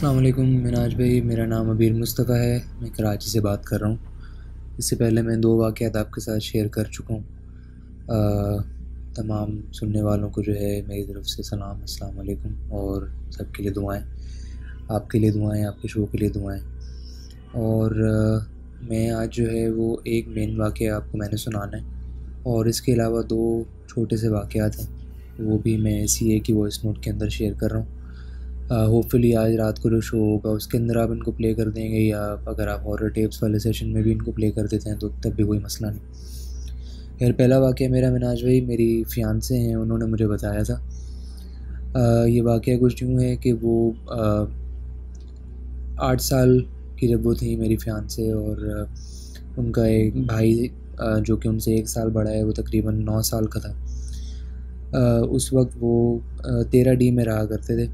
अल्लाम मिनाज भाई मेरा नाम अबीर मुस्तफ़ा है। मैं कराची से बात कर रहा हूँ। इससे पहले मैं दो वाक़ात आपके साथ शेयर कर चुका हूँ। तमाम सुनने वालों को जो है मेरी तरफ़ से सलाम अस्सलाम वालेकुम और सबके लिए दुआएँ। आपके लिए दुआएँ आपके शो के लिए दुआएँ। और आ, मैं आज जो है वो एक मेन वाक़ आपको मैंने सुनाना है और इसके अलावा दो छोटे से वाक़ात हैं। वो भी मैं सी ए की वॉइस नोट के अंदर शेयर कर रहा हूँ। होपफुली आज रात को जो शो होगा उसके अंदर आप इनको प्ले कर देंगे या अगर आप हॉरर टेप्स वाले सेशन में भी इनको प्ले कर देते हैं तो तब भी कोई मसला नहीं। खैर पहला वाक़ मेरा मिनाज भाई मेरी फियांसे हैं उन्होंने मुझे बताया था। आ, ये वाक़ कुछ यूँ है कि वो आठ साल की जब वो थी मेरी फियांसे और उनका एक भाई जो कि उनसे एक साल बड़ा है वो तकरीबन नौ साल का था। उस वक्त वो तेरह डी में रहा करते थे।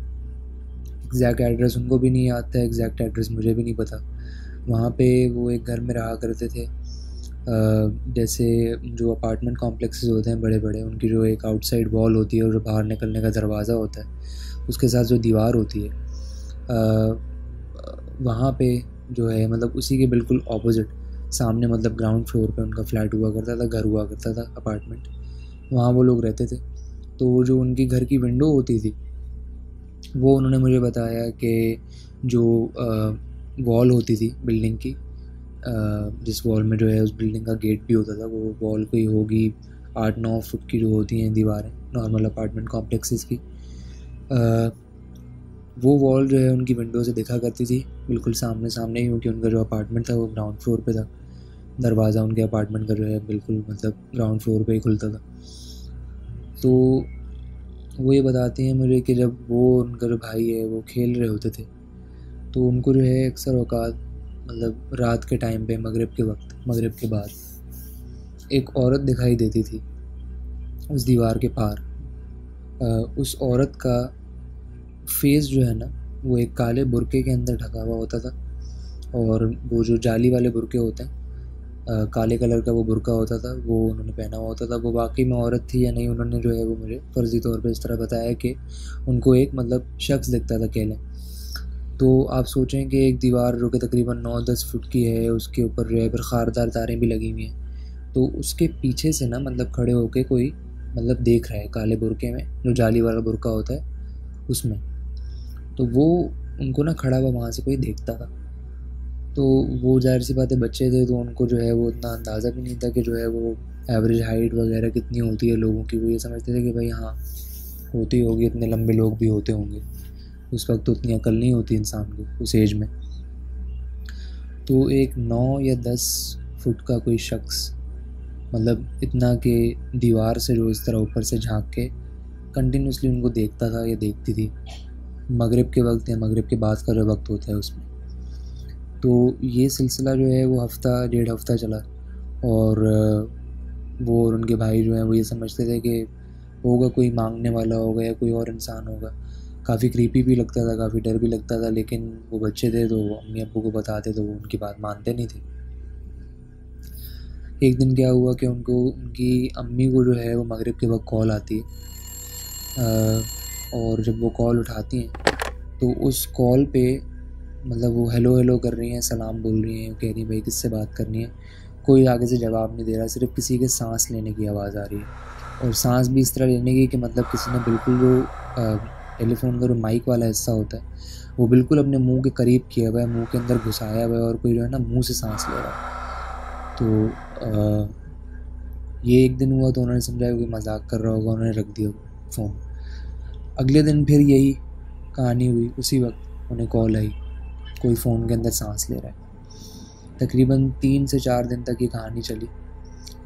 एग्जैक्ट एड्रेस उनको भी नहीं आता, एग्जैक्ट एड्रेस मुझे भी नहीं पता। वहाँ पे वो एक घर में रहा करते थे। जैसे जो अपार्टमेंट कॉम्प्लेक्सेस होते हैं बड़े बड़े उनकी जो एक आउटसाइड वॉल होती है और जो बाहर निकलने का दरवाज़ा होता है, उसके साथ जो दीवार होती है वहाँ पे जो है मतलब उसी के बिल्कुल ऑपोजिट सामने मतलब ग्राउंड फ्लोर पे उनका फ्लैट हुआ करता था, घर हुआ करता था अपार्टमेंट वहाँ वो लोग रहते थे। तो वो जो उनकी घर की विंडो होती थी वो उन्होंने मुझे बताया कि जो वॉल होती थी बिल्डिंग की जिस वॉल में जो है उस बिल्डिंग का गेट भी होता था, वो वॉल कोई होगी आठ, नौ फुट की जो होती हैं दीवारें नॉर्मल अपार्टमेंट कॉम्प्लेक्सेस की वो वॉल जो है उनकी विंडो से देखा करती थी, बिल्कुल सामने सामने ही, क्योंकि उनका जो अपार्टमेंट था वो ग्राउंड फ्लोर पे था, दरवाज़ा उनके अपार्टमेंट का जो है बिल्कुल मतलब ग्राउंड फ्लोर पे ही खुलता था। तो वो ये बताती हैं मुझे कि जब वो उनका जो भाई है, वो खेल रहे होते थे तो उनको जो है अक्सर अवकात मतलब रात के टाइम पे, मगरिब के वक्त, मगरिब के बाद, एक औरत दिखाई देती थी, उस दीवार के पार। उस औरत का फेस जो है ना, वो एक काले बुरके के अंदर ढका हुआ होता था, और वो जो जाली वाले बुरके होते हैं काले कलर का वो बुरका होता था, वो उन्होंने पहना हुआ होता था। वो वाकई में औरत थी या नहीं, उन्होंने जो है वो मुझे फ़र्ज़ी तौर पर इस तरह बताया कि उनको एक मतलब शख्स दिखता था केले तो आप सोचें कि एक दीवार जो कि तकरीबन नौ दस फुट की है, उसके ऊपर जो है फिर खारदार तारें भी लगी हुई हैं। तो उसके पीछे से ना मतलब खड़े होके कोई मतलब देख रहा है, काले बुरके में, जो जाली वाला बुरका होता है, उसमें। तो वो उनको ना खड़ा हुआ वहाँ से कोई देखता था। तो वो ज़ाहिर सी बात है, बच्चे थे तो उनको जो है वो इतना अंदाज़ा भी नहीं था कि जो है वो एवरेज हाइट वगैरह कितनी होती है लोगों की। वो ये समझते थे कि भाई हाँ होती होगी, इतने लंबे लोग भी होते होंगे। उस वक्त तो उतनी अकल नहीं होती इंसान को, उस एज में। तो एक नौ या दस फुट का कोई शख्स मतलब इतना कि दीवार से जो इस तरह ऊपर से झाँक के कंटिन्यूसली उनको देखता था या देखती थी। मगरिब के वक्त या मगरिब के बाद का जो वक्त होता है उसमें। तो ये सिलसिला जो है वो हफ़्ता, डेढ़ हफ़्ता चला और वो और उनके भाई जो हैं वो ये समझते थे कि होगा कोई मांगने वाला होगा या कोई और इंसान होगा। काफ़ी क्रीपी भी लगता था, काफ़ी डर भी लगता था, लेकिन वो बच्चे थे तो अम्मी अबू को बताते तो वो उनकी बात मानते नहीं थे। एक दिन क्या हुआ कि उनको, उनकी अम्मी को जो है वो मगरिब के वक्त कॉल आती है और जब वो कॉल उठाती हैं तो उस कॉल पे मतलब वो हेलो हेलो कर रही हैं सलाम बोल रही हैं कह रही हैं भाई किससे बात करनी है? कोई आगे से जवाब नहीं दे रहा सिर्फ़ किसी के सांस लेने की आवाज़ आ रही है। और सांस भी इस तरह लेने की कि मतलब किसी ने बिल्कुल जो टेलीफोन का जो माइक वाला हिस्सा होता है वो बिल्कुल अपने मुँह के करीब किया हुआ है मुँह के अंदर घुसाया हुआ है और कोई जो है ना मुँह से सांस ले रहा है। तो आ, ये एक दिन हुआ तो उन्होंने समझा कोई मज़ाक कर रहा होगा उन्होंने रख दिया फ़ोन अगले दिन फिर यही कहानी हुई उसी वक्त उन्हें कॉल आई। कोई फ़ोन के अंदर सांस ले रहा है। तकरीबन तीन से चार दिन तक ये कहानी चली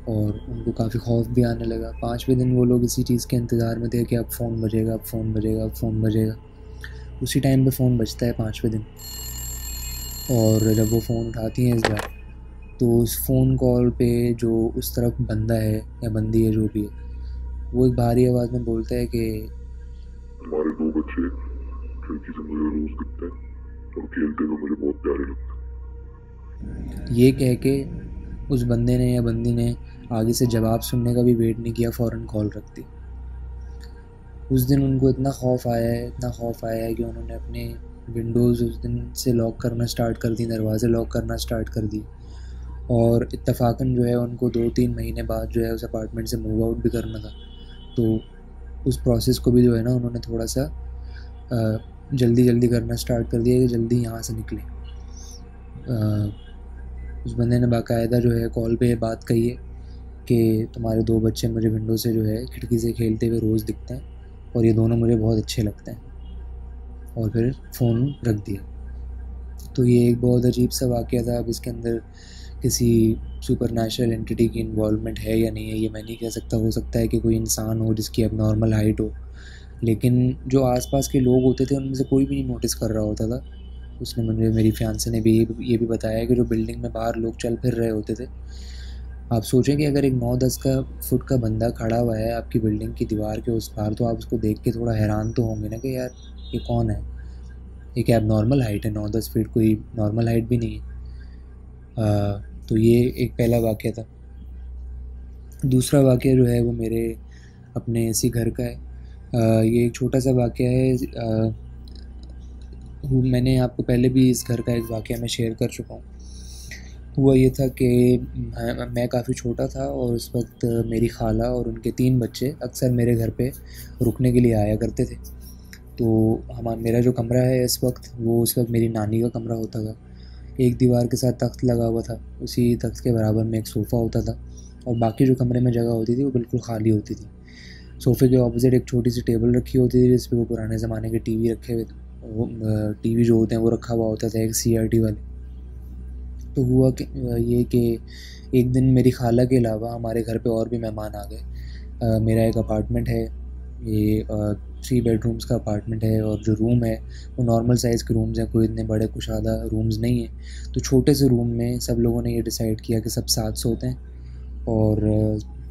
और उनको काफ़ी खौफ भी आने लगा। पाँचवें दिन वो लोग इसी चीज़ के इंतज़ार में थे कि अब फ़ोन बजेगा, अब फ़ोन बजेगा, अब फ़ोन बजेगा। उसी टाइम पे फ़ोन बजता है पाँचवें दिन। और जब वो फ़ोन उठाती हैं इस बार तो उस फ़ोन कॉल पे जो उस तरफ़ बंदा है या बंदी है, जो भी है, वो एक भारी आवाज़ में बोलता है कि हमारे दो बच्चे, खिड़की से मुझे रोज़ दिखते हैं। और खेलते हुए मुझे बहुत प्यारे लगते। ये कह के उस बंदे ने या बंदी ने आगे से जवाब सुनने का भी वेट नहीं किया, फ़ौरन कॉल रख दी। उस दिन उनको इतना खौफ आया है, इतना खौफ आया है कि उन्होंने अपने विंडोज़ उस दिन से लॉक करना स्टार्ट कर दी, दरवाज़े लॉक करना स्टार्ट कर दी और इतफाक़न जो है, उनको दो तीन महीने बाद जो है उस अपार्टमेंट से मूव आउट भी करना था। तो उस प्रोसेस को भी जो है ना, उन्होंने थोड़ा सा जल्दी जल्दी करना स्टार्ट कर दिया कि जल्दी यहाँ से निकले। उस बंदे ने बाकायदा जो है कॉल पे बात कही है कि तुम्हारे दो बच्चे मुझे विंडो से जो है खिड़की से खेलते हुए रोज़ दिखते हैं और ये दोनों मुझे बहुत अच्छे लगते हैं। और फिर फ़ोन रख दिया। तो ये एक बहुत अजीब सा वाक़ था। अब इसके अंदर किसी सुपर नेचुरल एंटिटी की इन्वॉलमेंट है या नहीं है, ये मैं नहीं कह सकता। हो सकता है कि कोई इंसान हो जिसकी अब नॉर्मल हाइट हो। लेकिन जो आसपास के लोग होते थे उनमें से कोई भी नहीं नोटिस कर रहा होता था। उसने मुझे मेरी फ्यानसे ने भी ये भी बताया कि जो बिल्डिंग में बाहर लोग चल फिर रहे होते थे। आप सोचें कि अगर एक नौ दस का फुट का बंदा खड़ा हुआ है आपकी बिल्डिंग की दीवार के उस पार तो आप उसको देख के थोड़ा हैरान तो होंगे ना कि यार ये कौन है? एक ऐब नॉर्मल हाइट है नौ दस फीट कोई नॉर्मल हाइट भी नहीं है। तो ये एक पहला वाक्य था। दूसरा वाक्य जो है वो मेरे अपने इसी घर का है। आ, ये एक छोटा सा वाक़ है मैंने आपको पहले भी इस घर का एक वाक़ मैं शेयर कर चुका हूँ। हुआ ये था कि मैं काफ़ी छोटा था और उस वक्त मेरी खाला और उनके तीन बच्चे अक्सर मेरे घर पे रुकने के लिए आया करते थे। तो हमारा मेरा जो कमरा है इस वक्त, वो उस वक्त मेरी नानी का कमरा होता था। एक दीवार के साथ तख्त लगा हुआ था, उसी तख्त के बराबर में एक सोफ़ा होता था और बाकी जो कमरे में जगह होती थी, वो बिल्कुल खाली होती थी। सोफ़े के ऑपोजिट एक छोटी सी टेबल रखी होती थी जिस पर वो पुराने ज़माने के टीवी रखे हुए वो टीवी जो होते हैं, वो रखा हुआ होता था एक सीआरटी वाले। तो हुआ कि ये कि एक दिन मेरी खाला के अलावा हमारे घर पे और भी मेहमान आ गए। मेरा एक अपार्टमेंट है, ये थ्री बेडरूम्स का अपार्टमेंट है और जो रूम है, वो नॉर्मल साइज़ के रूम्स हैं, कोई इतने बड़े, कुशादा रूम्स नहीं हैं। तो छोटे से रूम में सब लोगों ने ये डिसाइड किया कि सब साथ सोते हैं और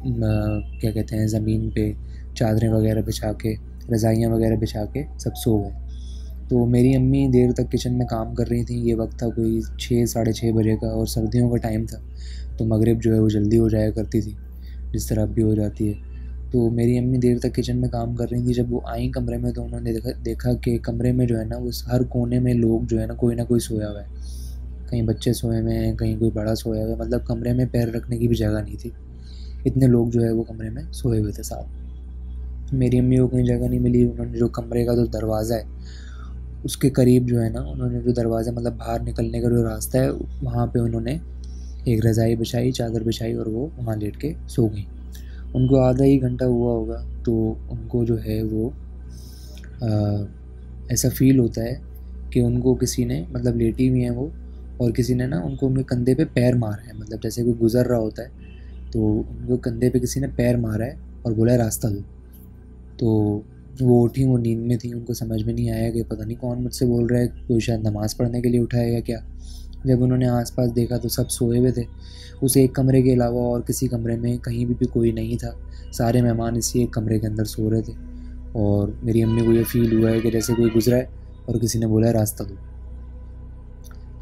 क्या कहते हैं, ज़मीन पे चादरें वगैरह बिछा के रज़ाइयाँ वगैरह बिछा के सब सो गए। तो मेरी अम्मी देर तक किचन में काम कर रही थी। ये वक्त था कोई छः, साढ़े छः बजे का और सर्दियों का टाइम था। तो मगरिब जो है वो जल्दी हो जाया करती थी, जिस तरह भी हो जाती है। तो मेरी अम्मी देर तक किचन में काम कर रही थी। जब वो आई कमरे में तो उन्होंने देखा देखा कि कमरे में जो है ना वो हर कोने में लोग जो है ना, कोई ना कोई सोया हुआ है। कहीं बच्चे सोए हुए हैं, कहीं कोई बड़ा सोया हुआ है। मतलब कमरे में पैर रखने की भी जगह नहीं थी। इतने लोग जो है वो कमरे में सोए हुए थे साथ। मेरी अम्मी को कहीं जगह नहीं मिली उन्होंने जो कमरे का जो दरवाज़ा है उसके करीब जो है ना उन्होंने जो दरवाज़ा मतलब बाहर निकलने का जो रास्ता है वहाँ पे उन्होंने एक रज़ाई बिछाई चादर बिछाई और वो वहाँ लेट के सो गई। उनको आधा ही घंटा हुआ होगा तो उनको जो है वो आ, ऐसा फील होता है कि उनको किसी ने मतलब लेटी हुई हैं वो और किसी ने ना उनको उनके कंधे पे पैर मारा है मतलब जैसे कोई गुज़र रहा होता है तो उनको कंधे पे किसी ने पैर मारा है और बोला रास्ता दो। तो वो उठी वो नींद में थी उनको समझ में नहीं आया कि पता नहीं कौन मुझसे बोल रहा है कोई शायद नमाज़ पढ़ने के लिए उठाया या क्या। जब उन्होंने आसपास देखा तो सब सोए हुए थे। उस एक कमरे के अलावा और किसी कमरे में कहीं भी, भी कोई नहीं था। सारे मेहमान इसी एक कमरे के अंदर सो रहे थे। और मेरी अम्मी को यह फील हुआ है कि जैसे कोई गुजरा है और किसी ने बोला रास्ता दो।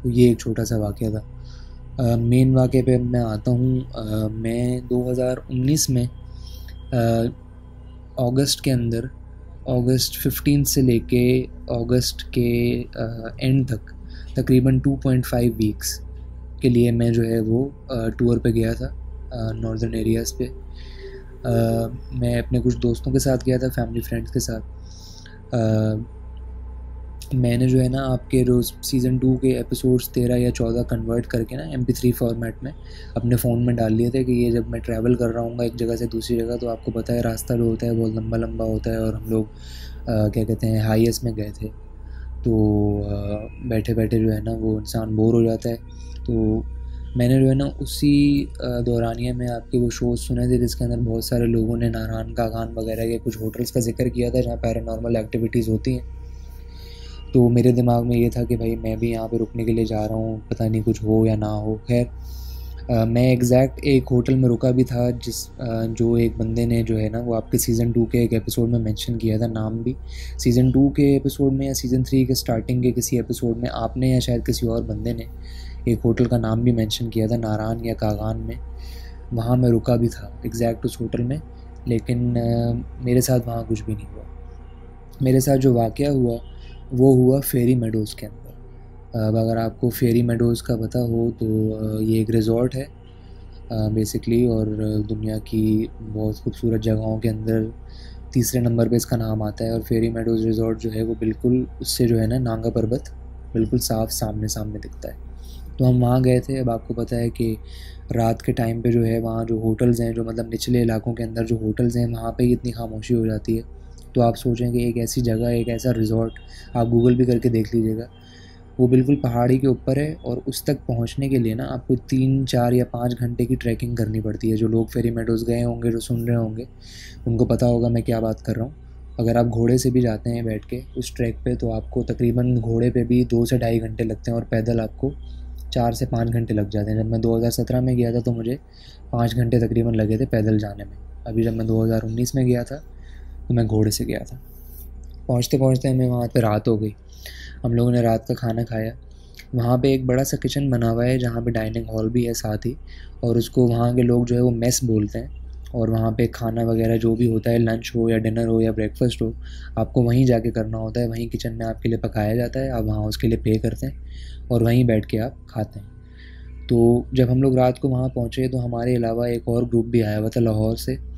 तो ये एक छोटा सा वाक़ था। मेन वाक़े पे मैं आता हूँ। मैं 2019 में अगस्त के अंदर, अगस्त 15 से लेके अगस्त के एंड तक, तकरीबन 2.5 वीक्स के लिए मैं जो है वो टूर पे गया था नॉर्दर्न एरियाज़ पे। मैं अपने कुछ दोस्तों के साथ गया था फैमिली फ्रेंड्स के साथ। मैंने जो है ना आपके रोज़ सीज़न टू के एपिसोड्स तेरह या चौदह कन्वर्ट करके ना एम थ्री फॉर्मेट में अपने फ़ोन में डाल लिए थे कि ये जब मैं ट्रैवल कर रहा हूँ एक जगह से दूसरी जगह तो आपको पता है रास्ता जो होता है बहुत लंबा लंबा होता है और हम लोग क्या कहते हैं हाईएस्ट में गए थे। तो आ, बैठे बैठे जो है ना वो इंसान बोर हो जाता है। तो मैंने जो है ना उसी दौरानिया में आपके वो शोज़ सुने थे जिसके अंदर बहुत सारे लोगों ने नारायण का खान वगैरह के कुछ होटल्स का ज़िक्र किया था जहाँ पैरानॉर्मल एक्टिविटीज़ होती हैं। तो मेरे दिमाग में ये था कि भाई मैं भी यहाँ पे रुकने के लिए जा रहा हूँ पता नहीं कुछ हो या ना हो। खैर मैं एग्जैक्ट एक होटल में रुका भी था जिस uh, जो एक बंदे ने जो है ना वो आपके सीज़न टू के एक एपिसोड में मेंशन किया था नाम भी। सीज़न टू के एपिसोड में या सीज़न थ्री के स्टार्टिंग के किसी एपिसोड में आपने या शायद किसी और बंदे ने एक होटल का नाम भी मेंशन किया था नारायण या कागान में। वहाँ मैं रुका भी था एग्जैक्ट उस होटल में लेकिन मेरे साथ वहाँ कुछ भी नहीं हुआ। मेरे साथ जो वाक़ हुआ वो हुआ फेरी मेडोज़ के अंदर। अब अगर आपको फेरी मेडोज़ का पता हो तो ये एक रिज़ॉर्ट है। बेसिकली और दुनिया की बहुत खूबसूरत जगहों के अंदर तीसरे नंबर पे इसका नाम आता है और फेरी मेडोज़ रिज़ॉर्ट जो है वो बिल्कुल उससे जो है ना नांगा पर्वत बिल्कुल साफ़ सामने सामने दिखता है। तो हम वहाँ गए थे। अब आपको पता है कि रात के टाइम पे जो है वहाँ जो होटल्स हैं, जो मतलब निचले इलाकों के अंदर जो होटल्स हैं, वहाँ पे ही इतनी खामोशी हो जाती है। तो आप सोचें कि एक ऐसी जगह, एक ऐसा रिज़ॉर्ट आप गूगल भी करके देख लीजिएगा। वो बिल्कुल पहाड़ी के ऊपर है और उस तक पहुँचने के लिए ना आपको तीन, चार या पाँच घंटे की ट्रैकिंग करनी पड़ती है। जो लोग फेरी मेडोज़ गए होंगे, जो सुन रहे होंगे, उनको पता होगा मैं क्या बात कर रहा हूँ। अगर आप घोड़े से भी जाते हैं बैठ के उस ट्रैक पे तो आपको तकरीबन घोड़े पे भी दो से ढाई घंटे लगते हैं और पैदल आपको चार से पाँच घंटे लग जाते हैं। जब मैं 2017 में गया था तो मुझे पाँच घंटे तकरीबन लगे थे पैदल जाने में। अभी जब मैं 2019 में गया था तो मैं घोड़े से गया था। पहुँचते पहुँचते हमें वहाँ पर रात हो गई। हम लोगों ने रात का खाना खाया। वहाँ पे एक बड़ा सा किचन बना हुआ है, जहाँ पे डाइनिंग हॉल भी है साथ ही, और उसको वहाँ के लोग जो है वो मेस बोलते हैं, और वहाँ पे खाना वगैरह जो भी होता है लंच हो या डिनर हो या ब्रेकफास्ट हो, आपको वहीं जाके करना होता है। वहीं किचन में आपके लिए पकाया जाता है, आप वहाँ उसके लिए पे करते हैं, और वहीं बैठ के आप खाते हैं। तो जब हम लोग रात को वहाँ पहुँचे तो हमारे अलावा एक और ग्रुप भी आया हुआ था लाहौर से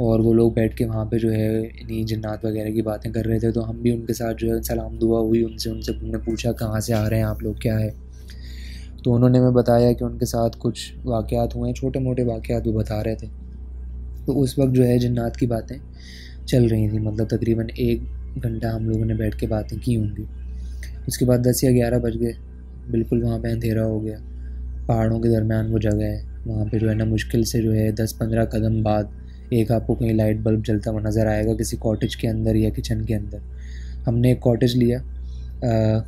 और वो लोग बैठ के वहाँ पे जो है इन्हीं जन्नात वगैरह की बातें कर रहे थे तो हम भी उनके साथ जो है सलाम दुआ हुई उनसे उनसे उन्होंने पूछा, कहाँ से आ रहे हैं आप लोग? क्या है? तो उन्होंने मैं बताया कि उनके साथ कुछ वाक़ात हुए हैं छोटे मोटे वाक़ात वो बता रहे थे। तो उस वक्त जो है जन्नात की बातें चल रही थी मतलब तकरीबन एक घंटा हम लोगों ने बैठ के बातें की होंगी। उसके बाद दस या ग्यारह बज गए, बिल्कुल वहाँ पर अंधेरा हो गया। पहाड़ों के दरमियान वो जगह है, वहाँ पे जो है ना मुश्किल से जो है दस पंद्रह कदम बाद एक आपको कहीं लाइट बल्ब जलता हुआ नज़र आएगा किसी कॉटेज के अंदर या किचन के अंदर। हमने एक कॉटेज लिया। आ,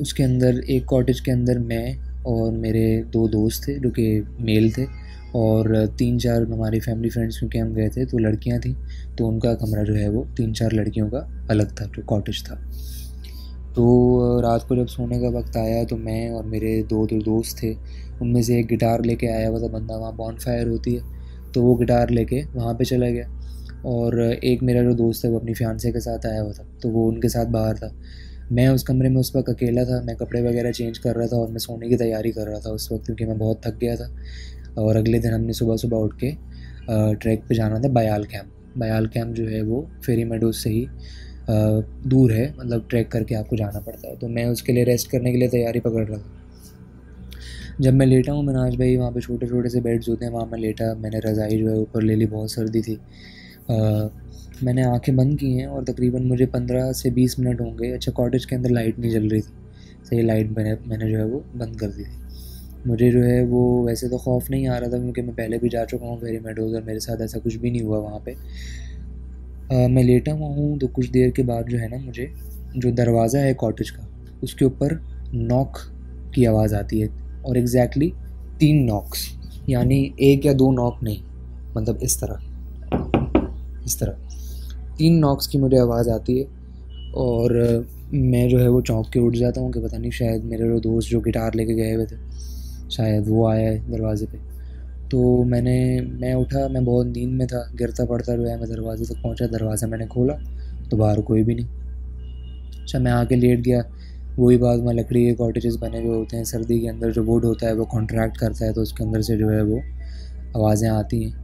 उसके अंदर एक कॉटेज के अंदर मैं और मेरे दो दोस्त थे जो कि मेल थे और तीन चार हमारी फैमिली फ्रेंड्स क्योंकि हम गए थे तो लड़कियाँ थी तो उनका कमरा जो है वो तीन चार लड़कियों का अलग था जो कॉटेज था। तो रात को जब सोने का वक्त आया तो मैं और मेरे दो दो दोस्त थे उनमें से एक गिटार लेके आया हुआ था बंदा वहाँ बॉन फायर होती है। तो वो गिटार लेके वहाँ पे चला गया और एक मेरा जो दोस्त है वो अपनी फ्यानसे के साथ आया हुआ था तो वो उनके साथ बाहर था। मैं उस कमरे में उस वक्त अकेला था, मैं कपड़े वगैरह चेंज कर रहा था और मैं सोने की तैयारी कर रहा था उस वक्त क्योंकि मैं बहुत थक गया था। और अगले दिन हमने सुबह सुबह उठ के ट्रैक पे जाना था बयाल कैंप बयाल कैंप जो है वो फेरी मेडोज से ही दूर है मतलब ट्रैक करके आपको जाना पड़ता है। तो मैं उसके लिए रेस्ट करने के लिए तैयारी पकड़ रहा था। जब मैं लेटा हूँ मनाज भाई वहाँ पे छोटे छोटे से बेड्स होते हैं वहाँ मैं लेटा मैंने रज़ाई जो है ऊपर ले ली बहुत सर्दी थी। आ, मैंने आँखें बंद की हैं और तकरीबन मुझे पंद्रह से बीस मिनट होंगे। अच्छा कॉटेज के अंदर लाइट नहीं जल रही थी। सही लाइट मैंने मैंने जो है वो बंद कर दी थी। मुझे जो है वो वैसे तो खौफ नहीं आ रहा था क्योंकि मैं पहले भी जा चुका हूँ वेरी मेडोज और मेरे साथ ऐसा कुछ भी नहीं हुआ वहाँ पे। आ, मैं लेटा हुआ हूँ तो कुछ देर के बाद जो है ना मुझे जो दरवाज़ा है कॉटेज का उसके ऊपर नॉक की आवाज़ आती है। और एग्जैक्टली exactly तीन नॉक्स यानी एक या दो नॉक नहीं मतलब इस तरह इस तरह। तीन नॉक्स की मुझे आवाज़ आती है और मैं जो है वो चौंक के उठ जाता हूँ कि पता नहीं, शायद मेरे जो दोस्त जो गिटार लेके गए हुए थे, शायद वो आया है दरवाज़े पे। तो मैंने, मैं उठा, मैं बहुत नींद में था, गिरता पड़ता जो है मैं दरवाजे तक पहुँचा, दरवाज़ा मैंने खोला तो बाहर कोई भी नहीं। अच्छा मैं आके लेट गया वही बात में लकड़ी के कॉटेजेस बने हुए होते हैं, सर्दी के अंदर जो वुड होता है, वो कॉन्ट्रैक्ट करता है तो उसके अंदर से जो है वो आवाज़ें आती हैं।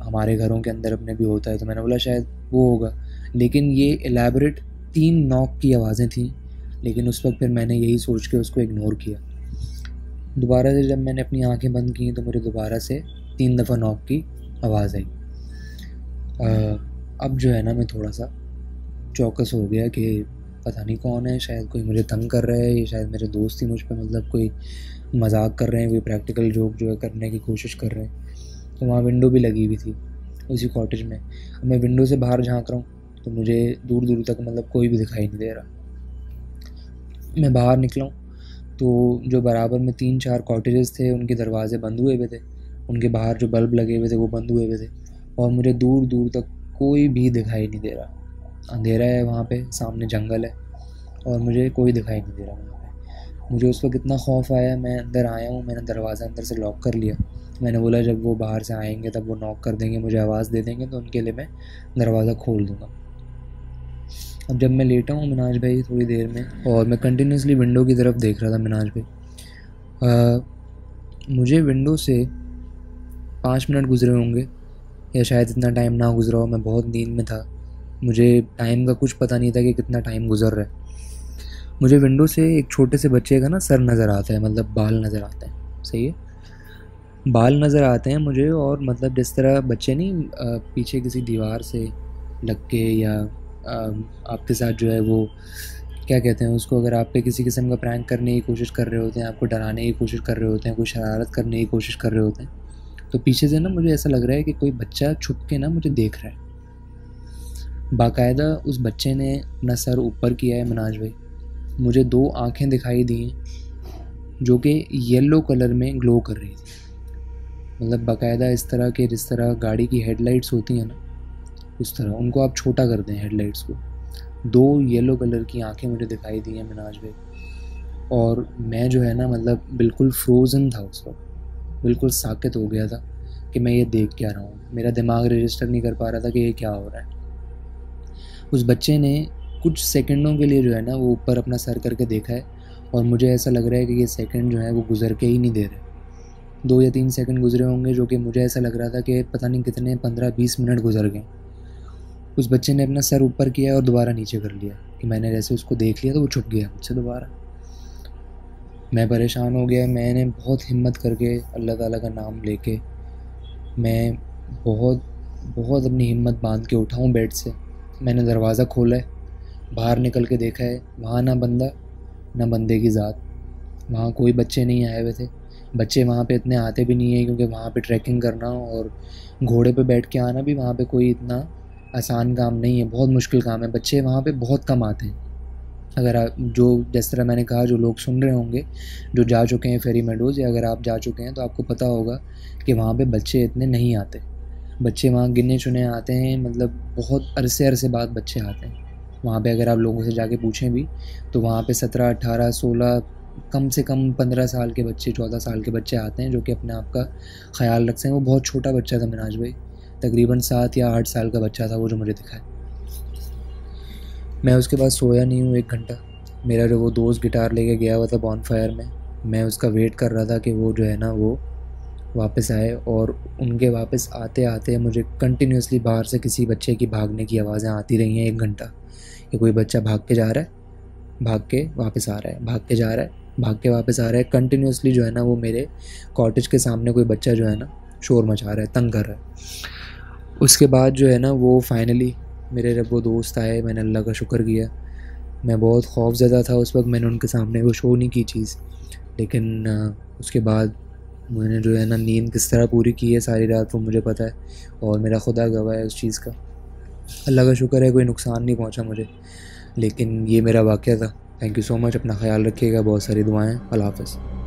हमारे घरों के अंदर अपने भी होता है तो मैंने बोला शायद वो होगा। लेकिन ये एलेबरेट तीन नॉक की आवाज़ें थी, लेकिन उस वक्त फिर मैंने यही सोच के उसको इग्नोर किया। दोबारा से जब मैंने अपनी आँखें बंद की तो मुझे दोबारा से तीन दफ़ा नॉक की आवाज़ आई। अब जो है ना, मैं थोड़ा सा चौकस हो गया कि पता नहीं कौन है, शायद कोई मुझे तंग कर रहा है, या शायद मेरे दोस्त ही मुझ पर मतलब कोई मज़ाक कर रहे हैं, कोई प्रैक्टिकल जोक जो है करने की कोशिश कर रहे हैं। तो वहाँ विंडो भी लगी हुई थी, उसी कॉटेज में। अब मैं विंडो से बाहर झाँक रहा हूँ तो मुझे दूर दूर तक मतलब कोई भी दिखाई नहीं दे रहा। मैं बाहर निकला हूँ तो जो बराबर में तीन चार कॉटेजेस थे, उनके दरवाजे बंद हुए हुए थे, उनके बाहर जो बल्ब लगे हुए थे, वो बंद हुए हुए थे, और मुझे दूर दूर तक कोई भी दिखाई नहीं दे रहा। अंधेरा है, वहाँ पे सामने जंगल है और मुझे कोई दिखाई नहीं दे रहा वहाँ पे। मुझे उस वक्त इतना खौफ आया, मैं अंदर आया हूँ, मैंने दरवाज़ा अंदर से लॉक कर लिया। मैंने बोला, जब वो बाहर से आएँगे, तब वो नॉक कर देंगे, मुझे आवाज़ दे देंगे तो उनके लिए मैं दरवाज़ा खोल दूँगा। अब जब मैं लेटा हूँ मिनाज भाई थोड़ी देर में और मैं कंटिन्यूसली विंडो की तरफ़ देख रहा था मिनाज भाई मुझे विंडो से पाँच मिनट गुजरे होंगे, या शायद इतना टाइम ना गुजरा हो, मैं बहुत नींद में था। मुझे टाइम का कुछ पता नहीं था कि कितना टाइम गुजर रहा है। मुझे विंडो से एक छोटे से बच्चे का ना सर नज़र आता है मतलब बाल नज़र आते हैं। सही है? बाल नज़र आते हैं मुझे और मतलब जिस तरह बच्चे नहीं पीछे किसी दीवार से लग के या आपके साथ जो है वो, क्या कहते हैं उसको, अगर आप पे किसी किस्म का प्रैंक करने की कोशिश कर रहे होते हैं, आपको डराने की कोशिश कर रहे होते हैं, कोई शरारत करने की कोशिश कर रहे होते हैं तो पीछे से ना मुझे ऐसा लग रहा है कि कोई बच्चा छुप के ना मुझे देख रहा है। बाकायदा उस बच्चे ने अपना सर ऊपर किया है मनाज भाई। मुझे दो आँखें दिखाई दी जो कि येलो कलर में ग्लो कर रही थी। मतलब बाकायदा इस तरह के, जिस तरह गाड़ी की हेडलाइट्स होती हैं ना, उस तरह। उनको आप छोटा कर दें हेडलाइट्स को। दो येलो कलर की आँखें मुझे दिखाई दी हैं मिनाज भाई। और मैं जो है ना मतलब बिल्कुल फ्रोज़न था उस वक्त। बिल्कुल साकित हो गया था कि मैं ये देख क्या रहा हूँ। मेरा दिमाग रजिस्टर नहीं कर पा रहा था कि ये क्या हो रहा है। उस बच्चे ने कुछ सेकंडों के लिए जो है ना, वो ऊपर अपना सर करके देखा है और मुझे ऐसा लग रहा है कि ये सेकंड जो है, वो गुजर के ही नहीं दे रहे। दो या तीन सेकंड गुजरे होंगे, जो कि मुझे ऐसा लग रहा था कि पता नहीं कितने पंद्रह बीस मिनट गुजर गए। उस बच्चे ने अपना सर ऊपर किया और दोबारा नीचे कर लिया कि मैंने जैसे उसको देख लिया तो वो छुप गया मुझसे दोबारा। मैं परेशान हो गया, मैंने बहुत हिम्मत करके अल्लाह ताला का नाम लेके मैं बहुत बहुत अपनी हिम्मत बाँध के उठाऊँ बेड से। मैंने दरवाज़ा खोला है, बाहर निकल के देखा है, वहाँ ना बंदा, ना बंदे की ज़ात। वहाँ कोई बच्चे नहीं आए हुए थे। बच्चे वहाँ पे इतने आते भी नहीं हैं क्योंकि वहाँ पे ट्रैकिंग करना और घोड़े पे बैठ के आना भी वहाँ पे कोई इतना आसान काम नहीं है, बहुत मुश्किल काम है। बच्चे वहाँ पे बहुत कम आते हैं। अगर आप, जो, जिस तरह मैंने कहा, जो लोग सुन रहे होंगे, जो जा चुके हैं फेरी मेडोज़ या अगर आप जा चुके हैं तो आपको पता होगा कि वहाँ पे बच्चे इतने नहीं आते। बच्चे वहाँ गिने चुने आते हैं मतलब बहुत अरसे अरसे बाद बच्चे आते हैं। वहाँ पे अगर आप लोगों से जाके पूछें भी तो वहाँ पे सत्रह अट्ठारह सोलह, कम से कम पंद्रह साल के बच्चे, चौदह साल के बच्चे आते हैं, जो कि अपने आप का ख्याल रखते हैं। वो बहुत छोटा बच्चा था मिनाज भाई। तकरीबन सात या आठ साल का बच्चा था वो जो मुझे दिखाए मैं उसके बाद सोया नहीं हूँ एक घंटा। मेरा जो वो दोस्त गिटार लेके गया हुआ था बॉन फायर में, मैं उसका वेट कर रहा था कि वो जो है ना, वो वापस आए और उनके वापस आते आते मुझे कंटिन्यूसली बाहर से किसी बच्चे की भागने की आवाज़ें आती रही हैं एक घंटा कि कोई बच्चा भाग के जा रहा है, भाग के वापस आ रहा है, भाग के जा रहा है, भाग के वापस आ रहा है। कंटिन्यूसली जो है ना वो मेरे कॉटेज के सामने कोई बच्चा जो है ना शोर मचा रहा है, तंग कर रहा है। उसके बाद जो है ना वो फाइनली मेरे जब वो दोस्त आए, मैंने अल्लाह का शुक्र किया। मैं बहुत खौफ ज़्यादा था उस वक्त, मैंने उनके सामने वो शो नहीं की चीज़। लेकिन उसके बाद मैंने जो है ना नींद किस तरह पूरी की है सारी रात, वो मुझे पता है। और मेरा खुदा गवाह है उस चीज़ का। अल्लाह का शुक्र है कोई नुकसान नहीं पहुँचा मुझे। लेकिन ये मेरा वाक़ था। थैंक यू सो मच अपना ख्याल रखिएगा। बहुत सारी दुआएँ। अल्लाह हाफ़